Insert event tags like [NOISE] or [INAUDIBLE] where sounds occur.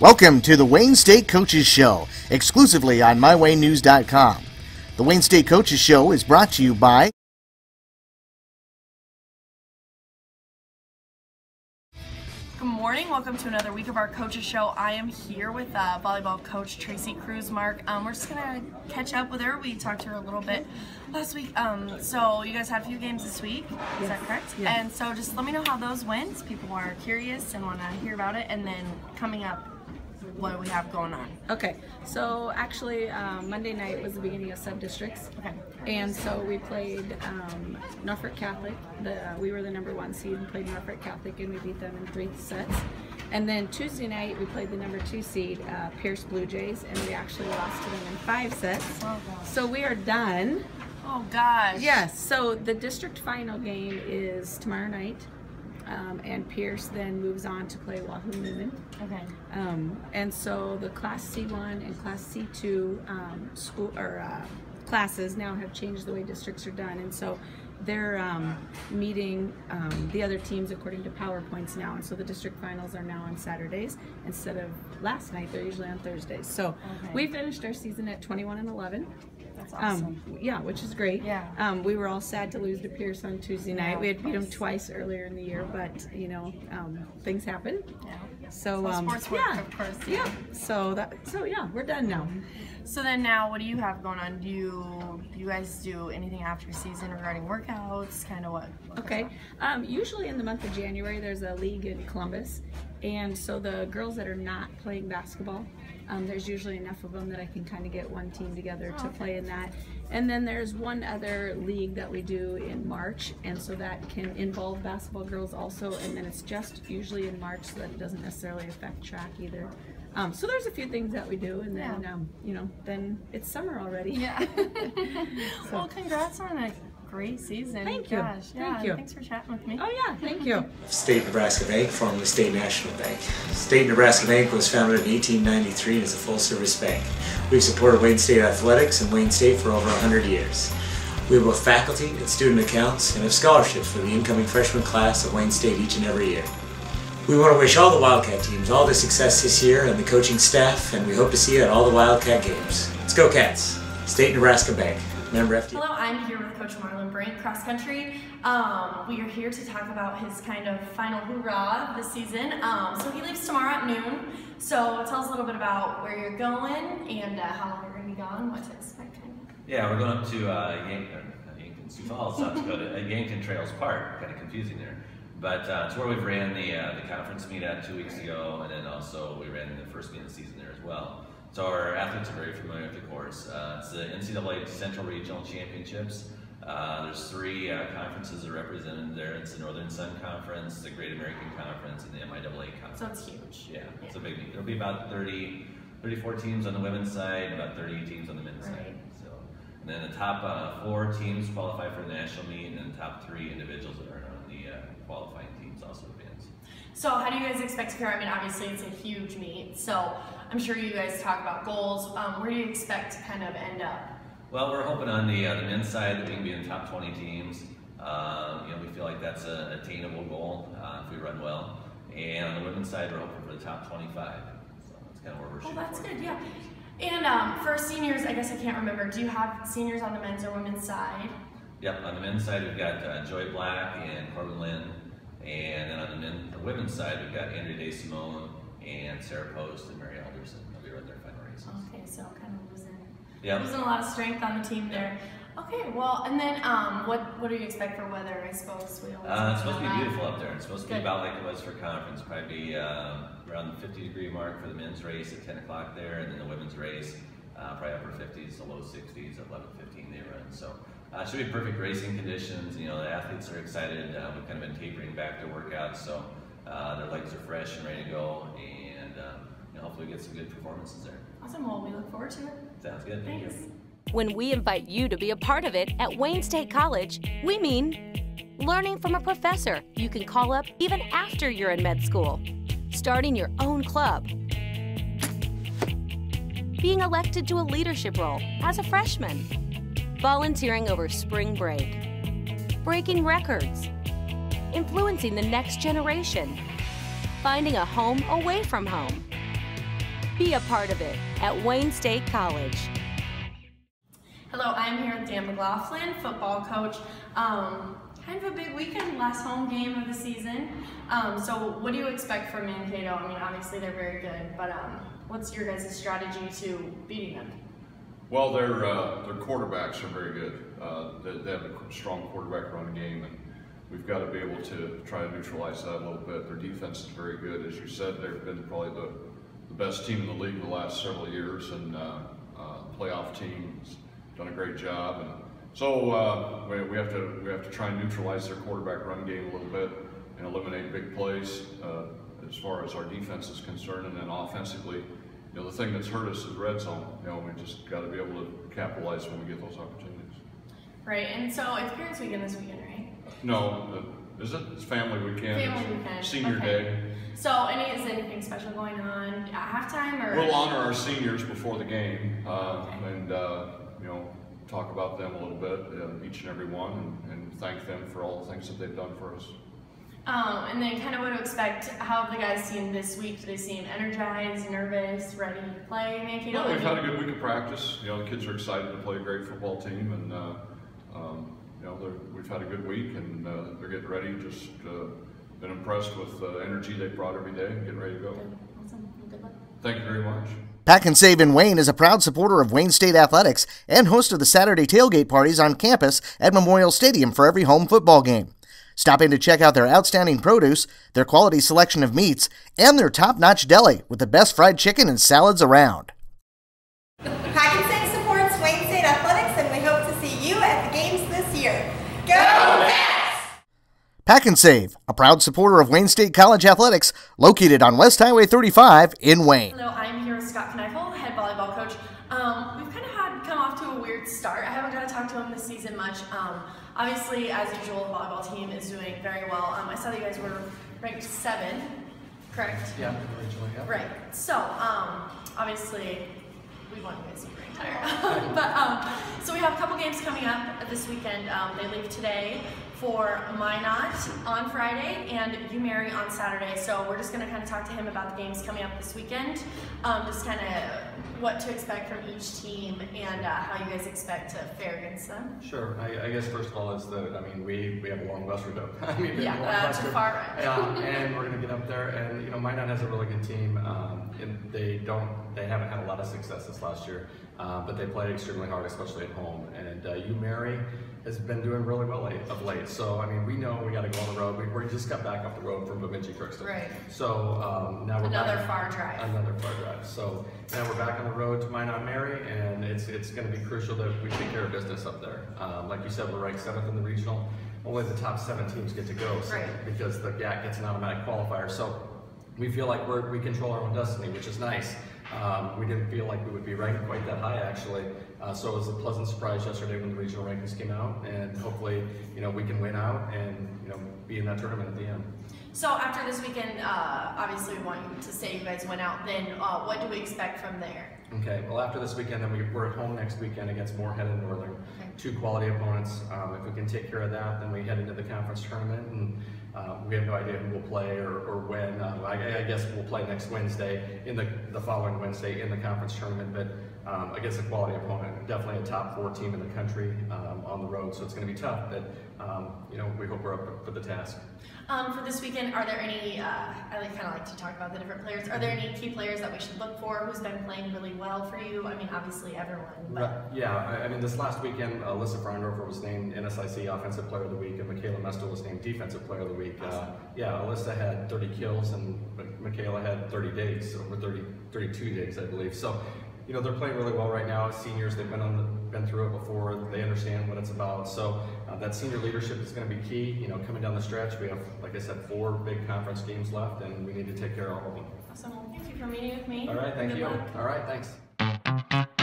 Welcome to the Wayne State Coaches Show, exclusively on MyWayneNews.com. The Wayne State Coaches Show is brought to you by Good morning. Welcome to another week of our coaches show. I am here with uh, volleyball coach Traci Krusemark, um, we're just gonna catch up with her. We talked to her a little bit last week. Um, so you guys had a few games this week. Is that correct? Yes. And so just let me know how those went. People are curious and want to hear about it. And then coming up, what we have going on? Okay, so actually uh, Monday night was the beginning of sub districts. Okay. And so we played um, Norfolk Catholic. The, uh, we were the number one seed and played Norfolk Catholic, and we beat them in three sets. And then Tuesday night we played the number two seed, uh, Pierce Blue Jays, and we actually lost to them in five sets. Oh. So we are done. Oh gosh. Yes. So the district final game is tomorrow night, um, and Pierce then moves on to play Wahoo Newman. Okay. Um, and so the Class C1 and Class C2 um, school or uh, classes now have changed the way districts are done, and so they're um, meeting um, the other teams according to PowerPoints now. And so the district finals are now on Saturdays instead of last night. They're usually on Thursdays. So Okay. we finished our season at 21 and 11. That's awesome. Um, yeah, which is great. Yeah. Um, we were all sad to lose to Pierce on Tuesday night. Yeah, we had beat course. twice earlier in the year, but you know, um, things happen. yeah. So how um, sports work, yeah, of course, Yeah. yeah. So that so yeah, we're done now. So then now, what do you have going on? Do you do you guys do anything after season regarding workouts? Kind of what? what Okay. Um, usually in the month of January, there's a league in Columbus, and so the girls that are not playing basketball, um, there's usually enough of them that I can kind of get one team together to play in that. And then there's one other league that we do in March, and so that can involve basketball girls also. And then it's just usually in March, so that it doesn't necessarily affect track either. Um, so there's a few things that we do, and then Yeah. um, you know, then it's summer already. Yeah. [LAUGHS] [LAUGHS] well, congrats on a great season. Thank you. Gosh, Thank you. Thanks for chatting with me. Oh yeah, thank you. [LAUGHS] State Nebraska Bank, formerly State National Bank. State Nebraska Bank was founded in 1893 and is a full-service bank. We've supported Wayne State athletics and Wayne State for over 100 years. We have both faculty and student accounts and have scholarships for the incoming freshman class of Wayne State each and every year. We want to wish all the Wildcat teams all the success this year and the coaching staff, and we hope to see you at all the Wildcat games. Let's go Cats! State Nebraska Bank. Member FD. Hello, I'm here with Coach Marlon Brink, cross country. Um, we are here to talk about his kind of final hoorah this season. Um, so he leaves tomorrow at noon. So tell us a little bit about where you're going and uh, how long you're going to be gone, what to expect. Yeah, we're going up to uh, Yank, uh, Yankton, Sioux Falls, South Dakota, uh, Yankton Trails Park. Kind of confusing there, but uh, it's where we've ran the uh, the conference meet at two weeks ago, and then also we ran the first meet of the season there as well. So our athletes are very familiar with the course. Uh, it's the NCAA Central Regional Championships. Uh, there's three uh, conferences that are represented there. It's the Northern Sun Conference, the Great American Conference, and the MIAA Conference. So it's huge. Yeah, it's a big meet. There'll be about 30, 34 teams on the women's side, about 30 teams on the men's Right. side. So, and then the top uh, four teams qualify for the national meet, and then the top three individuals that are on the uh, qualifying teams also advance. So how do you guys expect to fare? I mean, obviously it's a huge meet. So I'm sure you guys talk about goals. Um, where do you expect to kind of end up? Well, we're hoping on the, uh, the men's side that we can be in the top 20 teams. Um, you know, we feel like that's an attainable goal uh, if we run well. And on the women's side, we're hoping for the top 25. So that's kind of where we're Oh, shooting that's for. good, yeah. And um, for seniors, I guess I can't remember. Do you have seniors on the men's or women's side? Yep, on the men's side, we've got uh, Joy Black and Corbin Lynn. And then on the, men, the women's side, we've got Andrea Day Simone and Sarah Post and Mary Alderson. They'll be running their final races. Okay, so kind of losing, yeah. losing a lot of strength on the team there. Okay, well, and then um, what what do you expect for weather? I suppose we always. Uh, it's supposed to be beautiful up there. It's supposed to be about like it was for conference, probably be um, around the 50 degree mark for the men's race at 10 o'clock there, and then the women's race, uh, probably upper 50s to low 60s at 11:15 they run. So uh, should be perfect racing conditions. You know, the athletes are excited. Uh, we've kind of been tapering back their workouts, so uh, their legs are fresh and ready to go, and um, you know, hopefully get some good performances there. Awesome. Well, we look forward to it. Sounds good. Thank Thanks. you. When we invite you to be a part of it at Wayne State College, we mean learning from a professor you can call up even after you're in med school, starting your own club, being elected to a leadership role as a freshman, volunteering over spring break, breaking records, influencing the next generation, finding a home away from home, Be a part of it at Wayne State College. Hello, I'm here with Dan McLaughlin, football coach. Um, kind of a big weekend, last home game of the season. Um, so what do you expect from Mankato? I mean, obviously they're very good, but um, what's your guys' strategy to beating them? Well, their uh, their quarterbacks are very good. Uh, they, they have a strong quarterback run game, and we've got to be able to try to neutralize that a little bit. Their defense is very good, as you said. They've been probably the, the best team in the league the last several years, and uh, uh, playoff teams done a great job. And so uh, we, we have to we have to try and neutralize their quarterback run game a little bit and eliminate big plays uh, as far as our defense is concerned, and then offensively you know, the thing that's hurt us is red zone. You know, we just got to be able to capitalize when we get those opportunities. Right, and so it's Parents Weekend this weekend, right? No, uh, is it? It's family weekend. Family weekend. Senior okay. day. So, any is anything special going on at halftime or? We'll honor our seniors before the game, uh, and uh, you know, talk about them a little bit, uh, each and every one, and, and thank them for all the things that they've done for us. Um, and then kind of what to expect. How have the guys seemed this week? Do they seem energized, nervous, ready to play Mankato? Well, we've had a good week of practice. You know, the kids are excited to play a great football team, and uh, um, you know, we've had a good week, and uh, they're getting ready. Just uh, been impressed with the energy they brought every day, and getting ready to go. Good. Awesome. Good luck. Thank you very much. Pack and Save in Wayne is a proud supporter of Wayne State Athletics and host of the Saturday tailgate parties on campus at Memorial Stadium for every home football game. Stop in to check out their outstanding produce, their quality selection of meats, and their top notch deli with the best fried chicken and salads around. Hackensack supports Wayne State Athletics, and we hope to see you at the games this year. Go Pats! Pack and Save, a proud supporter of Wayne State College Athletics, located on West Highway 35 in Wayne. Hello, I'm here with Scott Kneifl, head volleyball coach. Um, we've kind of had come off to a weird start. I haven't got to talk to him this season much. Um, obviously, as usual, the volleyball team is doing very well. Um, I saw that you guys were ranked seven, correct? Yeah, originally, yeah. Right. So, um, obviously, we want you guys to be ranked higher. but um, so we have a couple games coming up this weekend. Um, they leave today for Minot on Friday and you, UMary on Saturday. So we're just going to kind of talk to him about the games coming up this weekend, um, just kind of what to expect from each team and uh, how you guys expect to fare against them. Sure. I, I guess first of all is that I mean we we have a long bus route up. I mean Yeah, have a long that's route. far ride. Um, and we're gonna get up there, and you know Minot has a really good team. Um, and they don't they haven't had a lot of success this last year, uh, but they play extremely hard, especially at home. And uh, UMary has been doing really well late, of late. So I mean we know we got to go on the road. We, we just got back off the road from Bemidji Crookston. Right. So um, now we're Another back- far drive. Another far drive. So now we're back on the road to Minot Mary, and it's it's going to be crucial that we take care of business up there. Um, like you said, we're ranked seventh in the regional. Only the top seven teams get to go, so, Right. because the GAC gets an automatic qualifier. So we feel like we're, we control our own destiny, which is nice. Um, we didn't feel like we would be ranked quite that high, actually. Uh, so it was a pleasant surprise yesterday when the regional rankings came out, and hopefully, you know, we can win out and you know be in that tournament at the end. So after this weekend, uh, obviously we want to say you guys went out. Then uh, what do we expect from there? Okay, well after this weekend, then we, we're at home next weekend against Moorhead and Northern. Two quality opponents. Um, if we can take care of that, then we head into the conference tournament and uh, we have no idea who will play or, or when. Uh, I, I guess we'll play next Wednesday, in the, the following Wednesday in the conference tournament, but um, against a quality opponent. Definitely a top four team in the country um, on the road, so it's going to be tough, but um, you know, we hope we're up for the task. Um, for this weekend, are there any? Uh, I like kind of like to talk about the different players. Are there any key players that we should look for? Who's been playing really well for you? I mean, obviously everyone, but Right, Yeah, I, I mean, this last weekend, Alyssa Freundorfer was named NSIC Offensive Player of the Week, and Michaela Mestel was named Defensive Player of the Week. Uh, yeah, Alyssa had 30 kills, and Mi- Michaela had 30 days, over 30, 32 days, I believe. So, you know, they're playing really well right now as seniors. They've been on the, been through it before. They understand what it's about. So, uh, that senior leadership is going to be key. You know, coming down the stretch, we have, like I said, four big conference games left, and we need to take care of all of them. awesome. Well, thank you for meeting with me. All right, thank Good you. luck. All right, thanks.